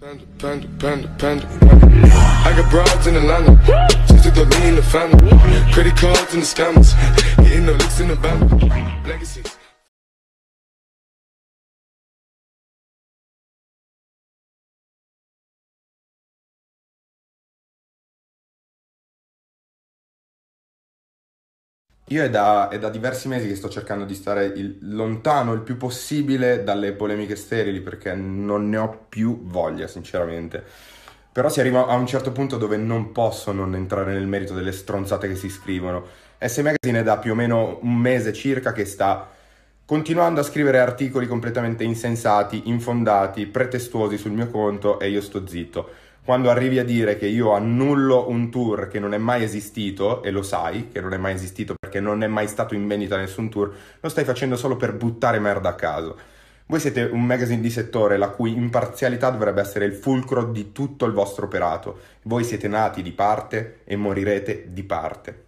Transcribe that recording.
Panda, panda, panda, panda. I got broads in Atlanta. Just to throw me in the family. Credit cards and the scammers. Getting no licks in the band. Legacies. Io è da, è da diversi mesi che sto cercando di stare il- lontano il più possibile dalle polemiche sterili perché non ne ho più voglia, sinceramente. Però si arriva a un certo punto dove non posso non entrare nel merito delle stronzate che si scrivono. S Magazine è da più o meno un mese circa che sta continuando a scrivere articoli completamente insensati, infondati, pretestuosi sul mio conto e io sto zitto. Quando arrivi a dire che io annullo un tour che non è mai esistito, e lo sai che non è mai esistito perché non è mai stato in vendita nessun tour, lo stai facendo solo per buttare merda a caso. Voi siete un magazine di settore la cui imparzialità dovrebbe essere il fulcro di tutto il vostro operato. Voi siete nati di parte e morirete di parte.